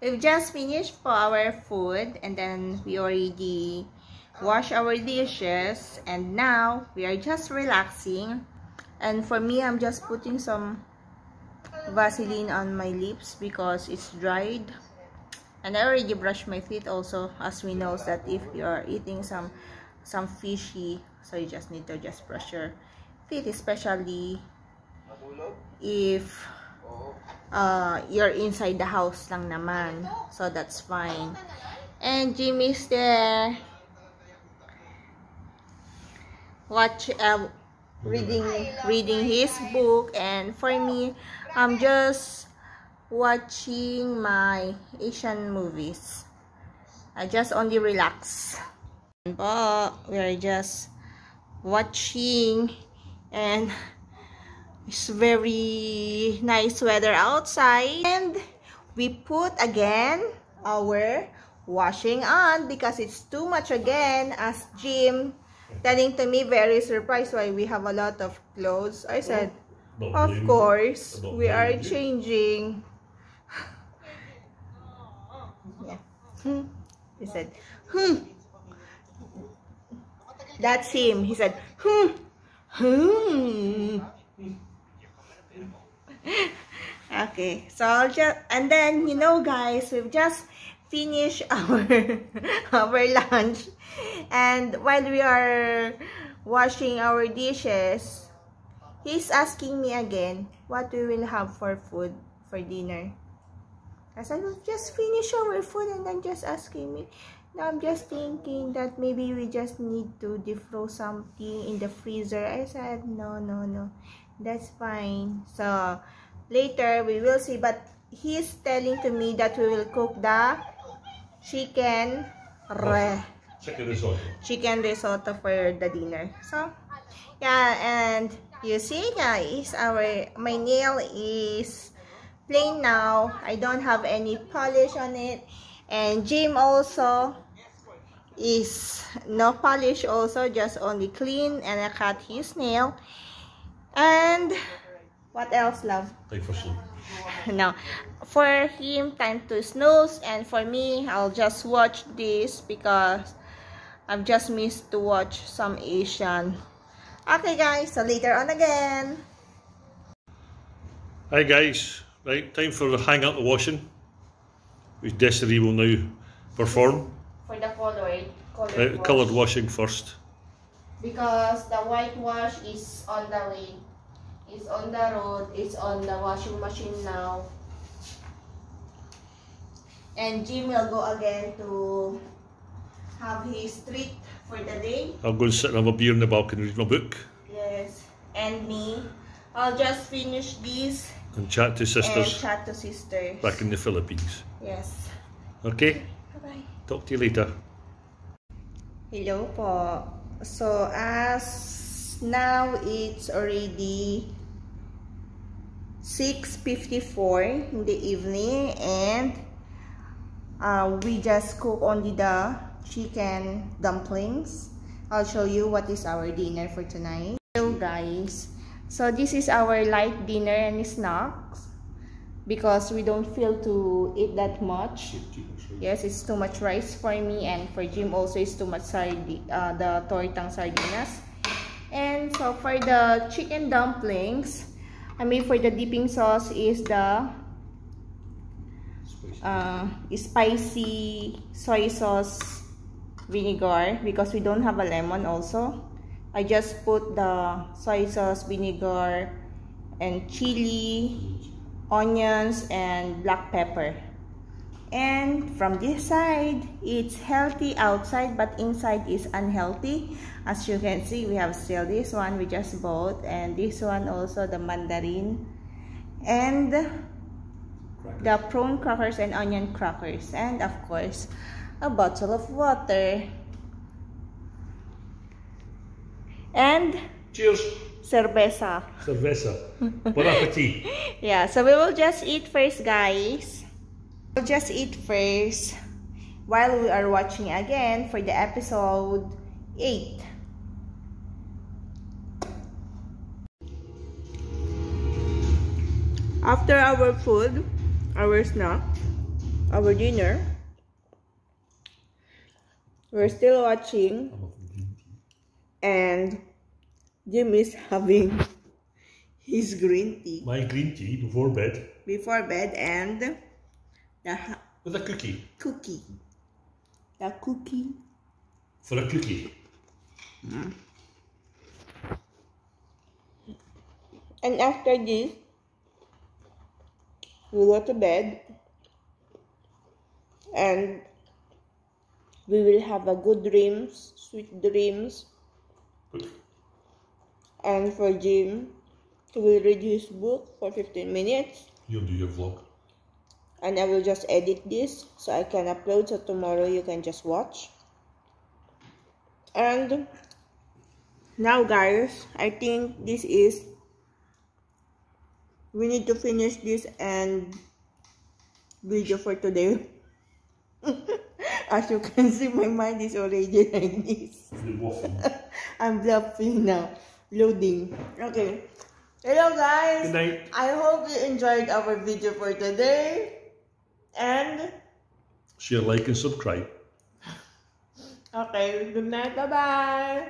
we've just finished for our food and then we already wash our dishes and now we are just relaxing. And for me I'm just putting some Vaseline on my lips because it's dried. And I already brushed my teeth also as we know that if you are eating some some fishy so you just need to just brush your teeth especially if uh, you're inside the house lang naman. So that's fine. And Jimmy's there. Watch uh, reading reading his book. And for me I'm just watching my Asian movies. I just only relax. But we're just watching. And it's very nice weather outside and we put again our washing on because it's too much again as Jim telling to me very surprised why we have a lot of clothes. I said, of course, we are changing. yeah. Hmm. He said, hmm. That's him. He said, hmm. Hmm. Okay, so I'll just, and then, you know, guys, we've just finished our, our lunch. And while we are washing our dishes, he's asking me again what we will have for food for dinner. I said, we'll just finish our food and then just asking me. Now I'm just thinking that maybe we just need to defrost something in the freezer. I said, no, no, no. That's fine. So, later we will see. But he's telling to me that we will cook the chicken re Chicken risotto. chicken risotto for the dinner. So, yeah, and you see guys, our my nail is plain now. I don't have any polish on it. And Jim also is no polish also, just only clean and I cut his nail. And what else, love? Time for sleep. no for him time to snooze and for me i'll just watch this because i've just missed to watch some asian okay guys so later on again Hi guys, right, time for the hang out the washing, which Deceree will now perform. for the color color Right, coloured washing first. because the whitewash is on the way it's on the road it's on the washing machine now and Jim will go again to have his treat for the day I'll go and sit and have a beer in the balcony and read my book Yes, and me. I'll just finish this and chat to sisters. and chat to sisters. back in the Philippines. Yes. Okay, Bye-bye. talk to you later. Hello po. So, as now it's already 6.54 in the evening and uh, we just cook only the chicken dumplings. I'll show you what is our dinner for tonight. Hello guys. So this is our light dinner and snacks because we don't feel to eat that much. Yes, it's too much rice for me and for Jim also it's too much sardi uh, the tortang sardinas. And so for the chicken dumplings, I mean for the dipping sauce is the uh, spicy soy sauce vinegar because we don't have a lemon also. I just put the soy sauce vinegar and chili, onions, and black pepper. And from this side, it's healthy outside but inside is unhealthy. As you can see, we have still this one we just bought and this one also the mandarin and the prawn crackers and onion crackers and of course a bottle of water and Cheers, cerveza. cerveza. Bon appetit. Yeah, so we will just eat first, guys. We'll just eat first while we are watching again for the episode 8. After our food, our snack, our dinner. We're still watching, and Jim is having his green tea My green tea before bed before bed and the ha- with oh, a cookie. cookie. The cookie. For a cookie. Hmm. And after this, we go to bed and we will have a good dreams, sweet dreams. But And for Jim, he will read his book for 15 minutes you'll do your vlog. And I will just edit this so I can upload so tomorrow you can just watch. And now guys, I think this is we need to finish this and video for today. As you can see, my mind is already like this. I'm bluffing now. Loading. Okay. Hello guys. Good night. I hope you enjoyed our video for today. And Share, like, and subscribe. okay, good night. Bye bye.